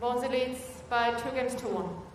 Bosnitz by two games to one.